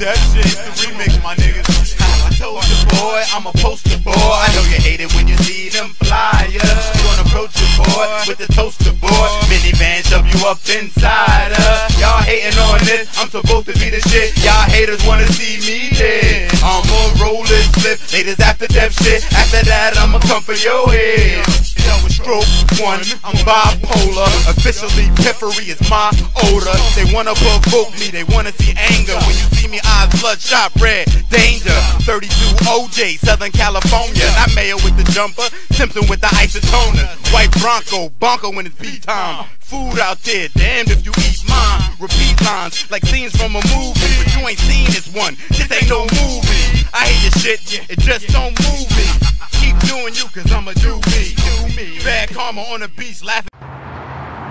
that shit. The remix, my niggas. I told you, boy, I'm a poster boy. I know you hate it when you see them flyers. You wanna approach your boy with the toaster boy. Minivan shove you up inside her. Hating on this, I'm supposed to be the shit. Y'all haters wanna see me dead. I'ma roll this flip, haters after death shit. After that, I'ma come for your head. Yo, stroke one, I'm bipolar. Officially, peppery is my odor. They wanna provoke me, they wanna see anger. When you see me, eyes bloodshot red, danger. 32 OJ, Southern California. Not Mayo with the jumper, Simpson with the isotoner. White Bronco, Bonko when it's beat time. Food out there, damned if you eat mine. Repeat lines like scenes from a movie, but you ain't seen this one. This ain't no movie. I hate this shit, it just don't move me. Keep doing you, cause I'ma do me. Do me. Bad karma on the beach, laughing.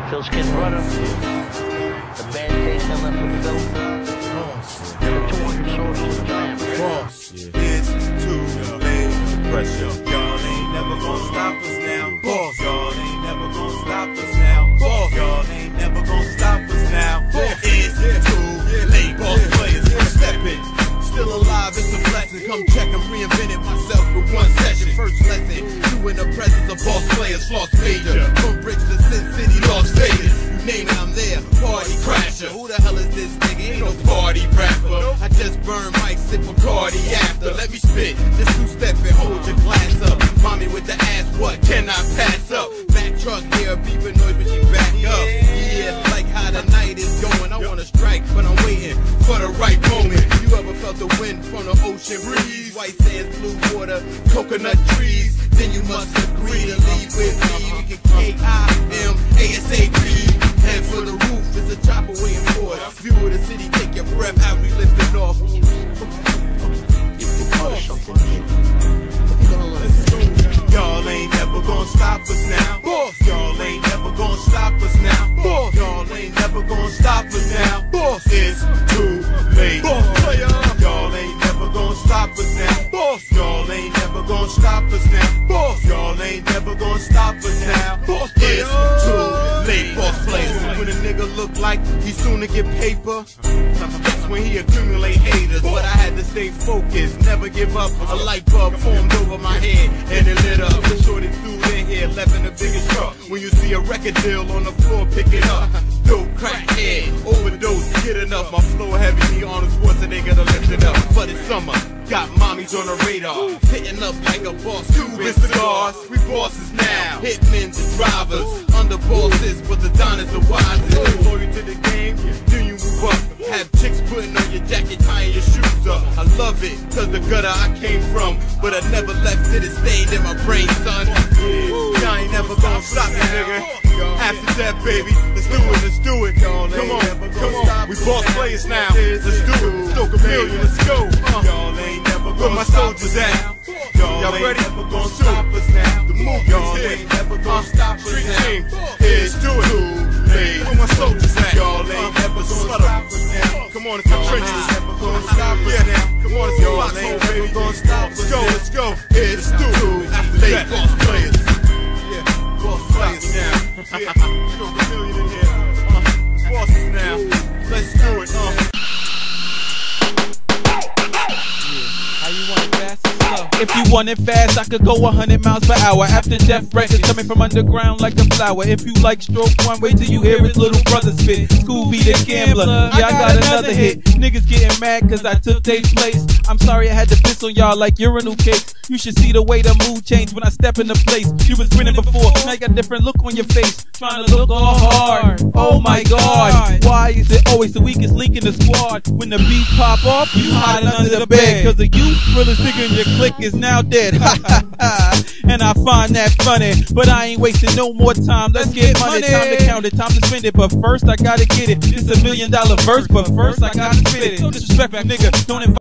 Phil's Kid Brother. The bad taste I left with Phil. Never 200 sources of Come check, I'm reinvented myself with one session. First lesson, you in the presence of boss players, lost major. From bricks to Sin City, Las Vegas. You name it, I'm there. Party crasher. Who the hell is this nigga? Ain't no party rapper. I just burn mics, sip Bacardi after. Let me spit. Just two step and hold your glass up. Mommy with the ass, what can I pass up? Back truck, hear a beeping noise when she back up. Yeah, like how the night is going. I wanna strike, but I'm waiting for the right moment. You ever felt the wind from the ocean breeze? White sands, blue water, coconut trees. Then you must agree to leave with me. We can K-I-M ASAP. Head for the roof, it's a chopper waiting for us. View of the city, take your breath out, we lifting off. Y'all ain't never gonna stop us now. Y'all ain't never gonna stop us now. Y'all ain't never gonna stop us ain't never gonna stop us now. Boss, it's too late. Boss players, when a nigga look like he soon to get paper, that's when he accumulate haters. But I had to stay focused, never give up. A light bulb formed over my head and it lit up. The shortest dude in here left in the biggest truck. When you see a record deal on the floor, pick it up. Dope, crack head, overdose, get enough. My flow heavy, me on the sports and they gonna lift it up. But it's summer, mommies on the radar. Hitting up like a boss, Cuban cigars. We bosses now, hitmen to drivers. Under bosses, but the don is the wisest. Loyal to the game, then you move up. Have chicks putting on your jacket, tying your shoes up. I love it, cause the gutter I came from. But I never left it, it stayed in my brain, son. Y'all ain't never gonna stop me, nigga. After that, baby, let's do it, let's do it. Come on, come on. We boss players now. Let's do it. Stoke a million, let's go. Uh, Where my soldiers at? Y'all ready? Let's do it. The movement's here. Uh, street team. Here's do it. Hey, where my soldiers at? Y'all ain't never gonna stop us now. Come on, it's the trenches. Yeah, come on, it's the foxhole, baby. Let's go, let's go. It's do it. After that, boss players. Yeah, boss players now. Yeah, still a million in here. Uh, bosses now. Let's do it. Uh. You If you want it fast, I could go 100 miles per hour. After death Brett is coming from underground like a flower. If you like stroke one, wait till you hear his little brother spit. Scooby the gambler, yeah, I got another hit. Niggas getting mad cause I took their place. I'm sorry I had to piss on y'all like urinal cakes. You should see the way the mood changed when I step in the place. You was grinning before, now you got a different look on your face. Trying to look all hard. Oh my god, why is it always the weakest link in the squad? When the beat pop off, you hiding under the bed. Cause the you, realest nigga in your clique is now dead. and I find that funny. But I ain't wasting no more time. Let's get money. Time to count it, time to spend it. But first I gotta get it. It's a million dollar verse, but first I gotta spit it. No disrespectful nigga, don't invite